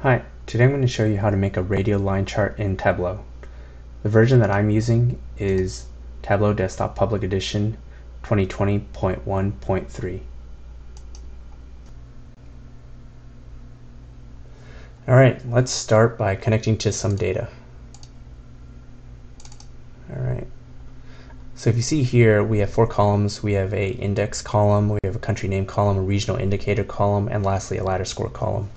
Hi, today I'm going to show you how to make a radial line chart in Tableau. The version that I'm using is Tableau Desktop Public Edition 2020.1.3. Alright, let's start by connecting to some data. Alright, so if you see here, we have four columns. We have a index column, we have a country name column, a regional indicator column, and lastly a ladder score column.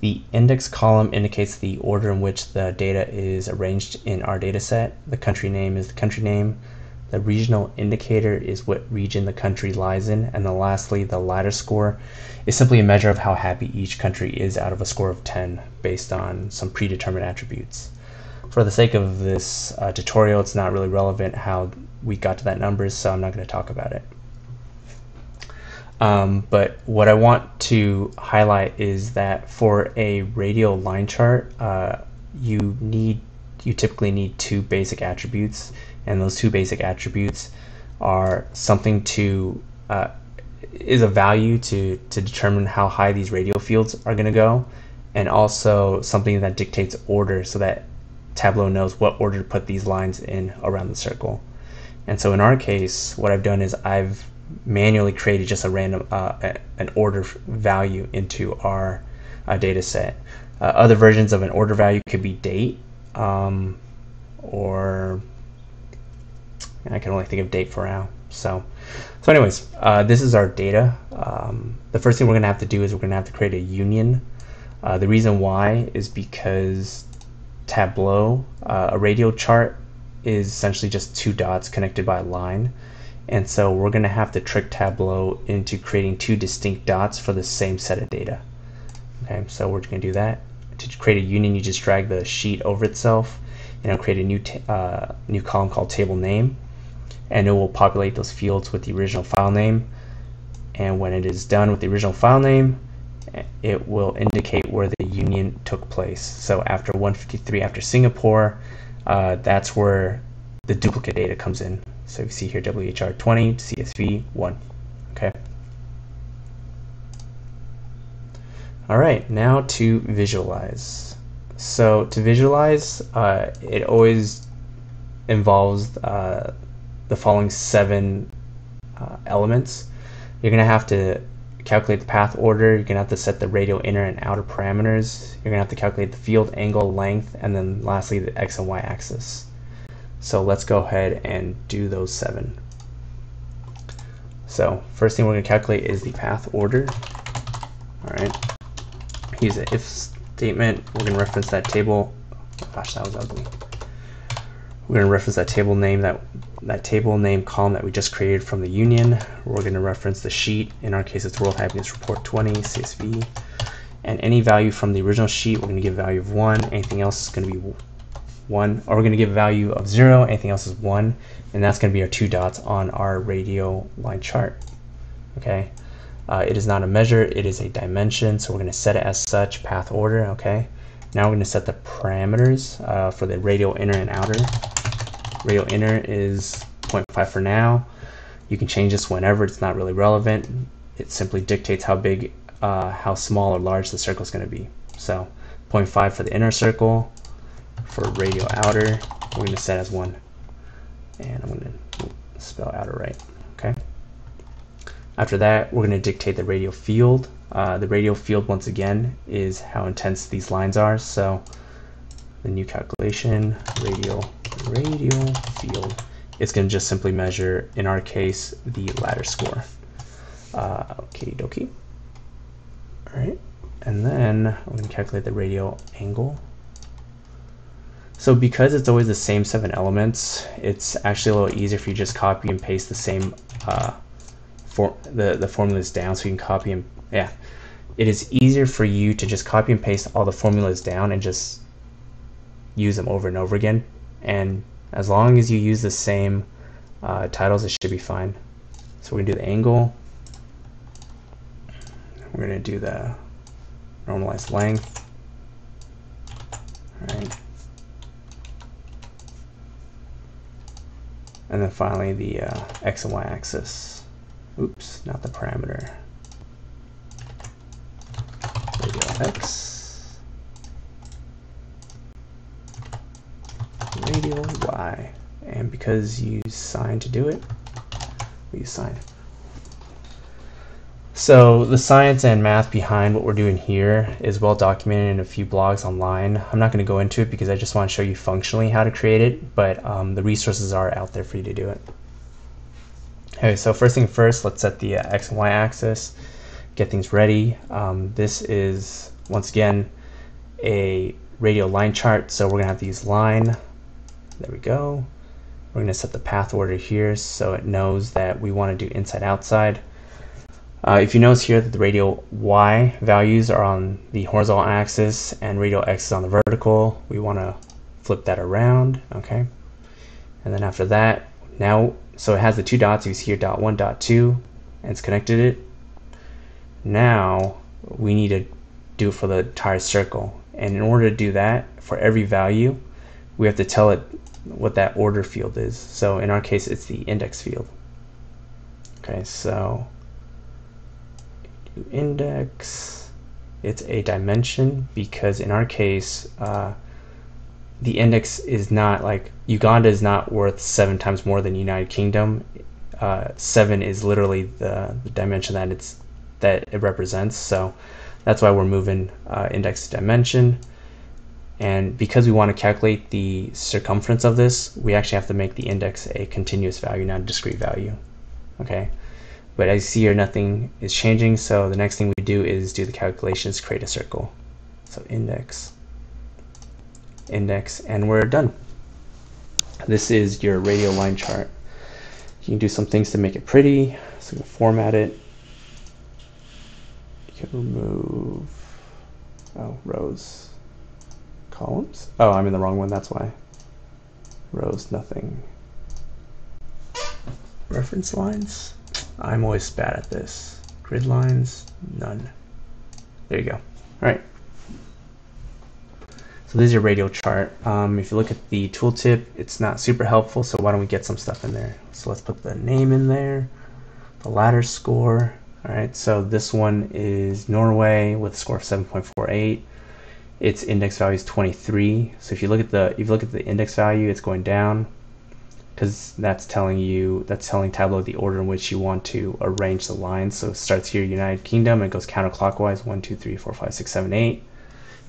The index column indicates the order in which the data is arranged in our data set. The country name is the country name. The regional indicator is what region the country lies in. And then lastly, the ladder score is simply a measure of how happy each country is out of a score of 10 based on some predetermined attributes. For the sake of this uh, tutorial, it's not really relevant how we got to that number, so I'm not going to talk about it. Um, but what I want to highlight is that for a radial line chart, uh, you need you typically need two basic attributes, and those two basic attributes are something to uh, is a value to to determine how high these radial fields are going to go, and also something that dictates order so that Tableau knows what order to put these lines in around the circle. And so in our case, what I've done is I've manually created just a random uh, an order value into our uh, data set. Uh, other versions of an order value could be date um, or I can only think of date for now. So, so anyways, uh, this is our data. Um, the first thing we're gonna have to do is we're gonna have to create a union. Uh, the reason why is because Tableau, uh, a radial chart is essentially just two dots connected by a line. And so we're going to have to trick Tableau into creating two distinct dots for the same set of data. Okay, so we're going to do that. To create a union, you just drag the sheet over itself, and it'll create a new uh, new column called table name, and it will populate those fields with the original file name. And when it is done with the original file name, it will indicate where the union took place. So after 153, after Singapore, uh, that's where the duplicate data comes in. So you see here WHR20, CSV 1. Okay. All right, now to visualize. So to visualize, uh, it always involves uh, the following seven uh, elements. You're going to have to calculate the path order, you're going to have to set the radial inner and outer parameters, you're going to have to calculate the field angle, length, and then lastly the x and y axis. So let's go ahead and do those seven. So first thing we're going to calculate is the path order. All right. Use an if statement. We're going to reference that table. Oh, gosh, that was ugly. We're going to reference that table name, that, that table name column that we just created from the union. We're going to reference the sheet. In our case, it's World Happiness Report 20, CSV. And any value from the original sheet, we're going to give a value of 1. Anything else is going to be 1, or we're going to give a value of 0, anything else is 1, and that's going to be our two dots on our radial line chart. Okay, uh, it is not a measure, it is a dimension, so we're going to set it as such, path order, okay. Now we're going to set the parameters uh, for the radial inner and outer. Radial inner is 0.5 for now. You can change this whenever, it's not really relevant. It simply dictates how big, uh, how small or large the circle is going to be. So 0.5 for the inner circle, for radial outer, we're going to set as 1. And I'm going to spell outer right. Okay. After that, we're going to dictate the radial field. Uh, the radial field, once again, is how intense these lines are. So the new calculation, radial, radial field, it's going to just simply measure, in our case, the ladder score. Uh, okay, dokie. All right. And then we're going to calculate the radial angle. So because it's always the same seven elements, it's actually a little easier if you just copy and paste the same uh, for the, the formulas down so you can copy and yeah. It is easier for you to just copy and paste all the formulas down and just use them over and over again. And as long as you use the same uh, titles, it should be fine. So we're gonna do the angle. We're gonna do the normalized length. And then finally the uh, X and Y axis. Oops, not the parameter. There we go, X. Radial Y. And because you signed to do it, we use. So the science and math behind what we're doing here is well documented in a few blogs online. I'm not going to go into it because I just want to show you functionally how to create it, but um, the resources are out there for you to do it. Okay, so first thing first, let's set the uh, x and y axis, get things ready. Um, this is, once again, a radial line chart, so we're going to have to use line. There we go. We're going to set the path order here so it knows that we want to do inside outside. Uh, if you notice here that the radial y values are on the horizontal axis and radial x is on the vertical, we want to flip that around, okay? And then after that, now, so it has the two dots, you see here dot one, dot two, and it's connected it. Now, we need to do it for the entire circle. And in order to do that, for every value, we have to tell it what that order field is. So in our case, it's the index field. Okay, so index, it's a dimension because in our case, uh, the index is not like Uganda is not worth seven times more than United Kingdom. Uh, seven is literally the, the dimension that it's that it represents. So that's why we're moving uh, index to dimension. And because we want to calculate the circumference of this, we actually have to make the index a continuous value, not a discrete value. Okay. But as you see here, nothing is changing. So the next thing we do is do the calculations, create a circle. So index, index, and we're done. This is your radial line chart. You can do some things to make it pretty. So you can format it. You can remove oh, rows, columns. Oh, I'm in the wrong one. That's why. Rows, nothing. Reference lines. I'm always bad at this. Grid lines, none. There you go. All right. So this is your radial chart. Um, if you look at the tooltip, it's not super helpful, so why don't we get some stuff in there? So let's put the name in there, the ladder score. All right, so this one is Norway with a score of 7.48. Its index value is 23. So if you look at the if you look at the index value, it's going down because that's telling you that's telling Tableau the order in which you want to arrange the lines. So it starts here, United Kingdom, and goes counterclockwise, one, two, three, four, five, six, seven, eight.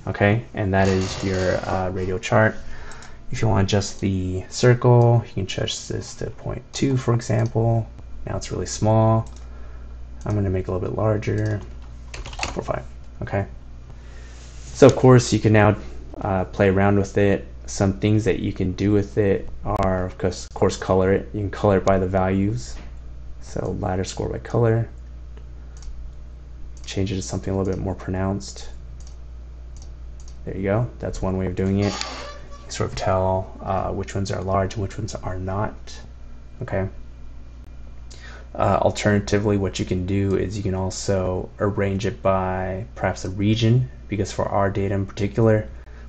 Okay, and that is your uh, radial chart. If you want just the circle, you can adjust this to 0.2, for example. Now it's really small. I'm going to make it a little bit larger, 4, 5. Okay. So of course you can now uh, play around with it some things that you can do with it are, of course, of course, color it. You can color it by the values. So ladder score by color. Change it to something a little bit more pronounced. There you go. That's one way of doing it. You sort of tell uh, which ones are large and which ones are not. Okay. Uh, alternatively, what you can do is you can also arrange it by perhaps a region, because for our data in particular,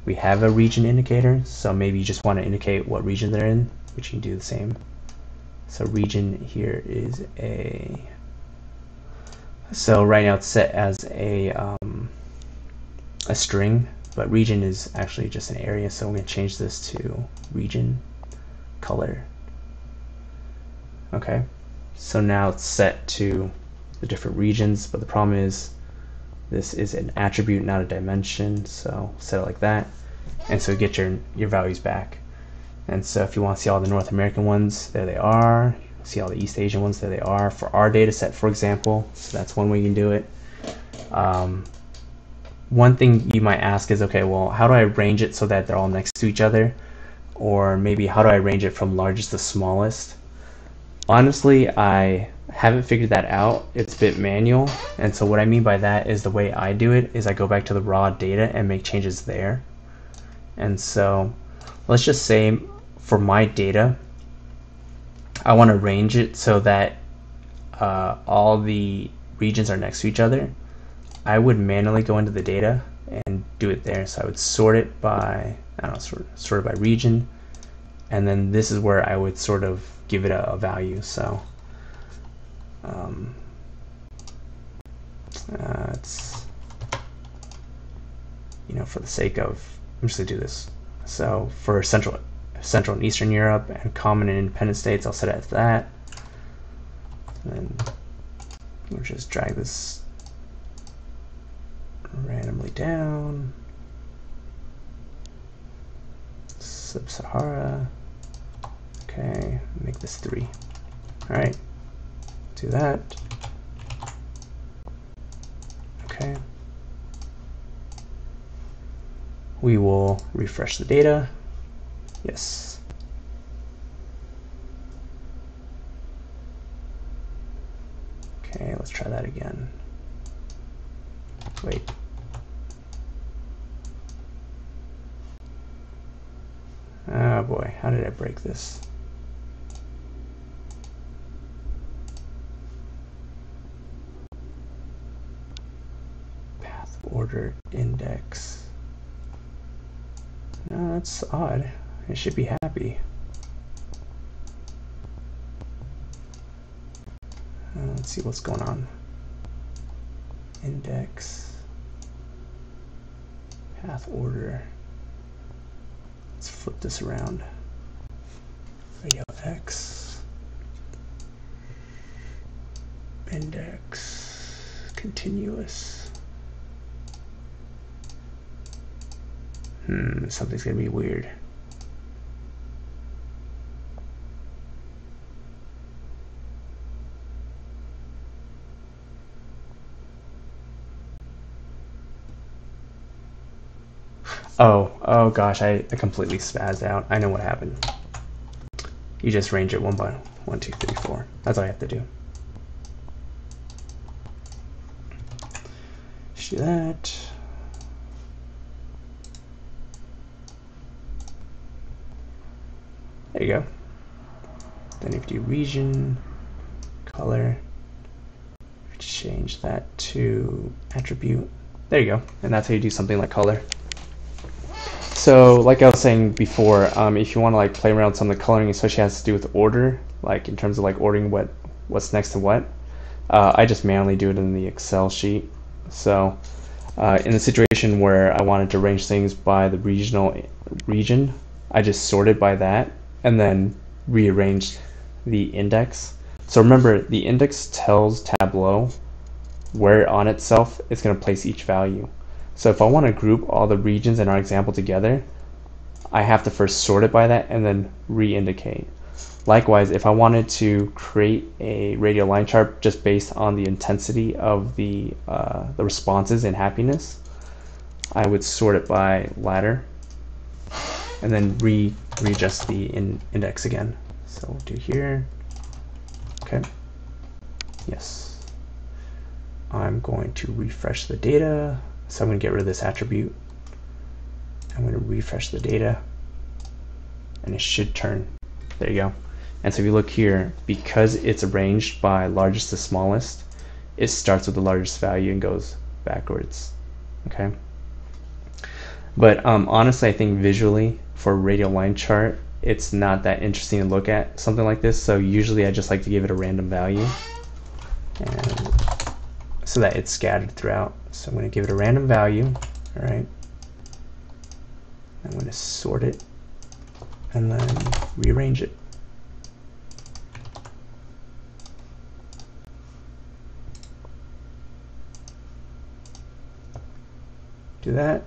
we have a region indicator, so maybe you just want to indicate what region they're in, which you can do the same. So region here is a, so right now it's set as a, um, a string, but region is actually just an area, so I'm going to change this to region color. Okay, so now it's set to the different regions, but the problem is this is an attribute, not a dimension, so set it like that. And so get your, your values back. And so if you want to see all the North American ones, there they are. See all the East Asian ones, there they are. For our data set, for example, so that's one way you can do it. Um, one thing you might ask is, okay, well, how do I arrange it so that they're all next to each other? Or maybe how do I arrange it from largest to smallest? Honestly, I haven't figured that out. It's a bit manual. And so what I mean by that is the way I do it is I go back to the raw data and make changes there. And so let's just say for my data, I want to range it so that uh, all the regions are next to each other. I would manually go into the data and do it there. So I would sort it by, I don't know, sort, sort it by region. And then this is where I would sort of give it a, a value. So um, uh, it's you know for the sake of I'm just gonna do this. So for Central Central and Eastern Europe, and Commonwealth of Independent States, I'll set it as that. And then we'll just drag this randomly down. Sub-Sahara. Okay, make this three. All right, do that. Okay. We will refresh the data. Yes. Okay, let's try that again. Wait. Oh boy, how did I break this? Path order index. That's odd. It should be happy. Uh, let's see what's going on. Index. Path order. Let's flip this around. Radial X. Index. Continuous. Hmm, something's gonna be weird. Oh, oh gosh, I, I completely spazzed out. I know what happened. You just range it one by one, two, three, four. That's all I have to do. Just do that. There you go. Then if you do region, color, change that to attribute. There you go. And that's how you do something like color. So, like I was saying before, um, if you want to like play around some of the coloring, especially has to do with order, like in terms of like ordering what what's next to what, uh, I just manually do it in the Excel sheet. So, uh, in the situation where I wanted to arrange things by the regional region, I just sorted by that and then rearrange the index. So remember, the index tells Tableau where on itself it's going to place each value. So if I want to group all the regions in our example together, I have to first sort it by that and then re-indicate. Likewise, if I wanted to create a radial line chart just based on the intensity of the, uh, the responses in happiness, I would sort it by ladder and then re readjust the in index again. So we'll do here. Okay. Yes. I'm going to refresh the data. So I'm going to get rid of this attribute. I'm going to refresh the data and it should turn. There you go. And so if you look here, because it's arranged by largest to smallest, it starts with the largest value and goes backwards. Okay. But um, honestly, I think visually for a radial line chart, it's not that interesting to look at something like this. So usually I just like to give it a random value. And so that it's scattered throughout. So I'm going to give it a random value. All right. I'm going to sort it and then rearrange it. Do that.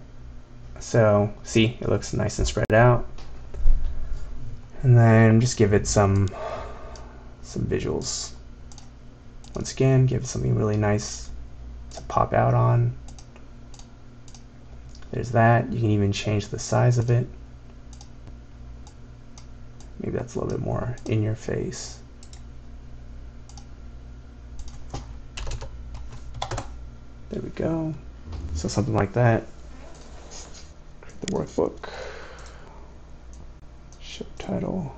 So see, it looks nice and spread out. And then just give it some some visuals. Once again, give it something really nice to pop out on. There's that. You can even change the size of it. Maybe that's a little bit more in your face. There we go. So something like that. The workbook. Show title.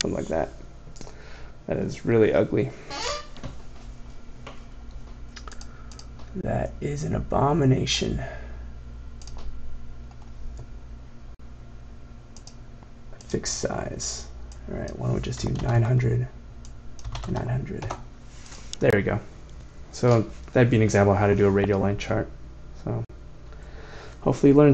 something like that. That is really ugly. That is an abomination. Fixed size. All right, why don't we just do 900, 900. There we go. So that'd be an example of how to do a radial line chart. So hopefully you learned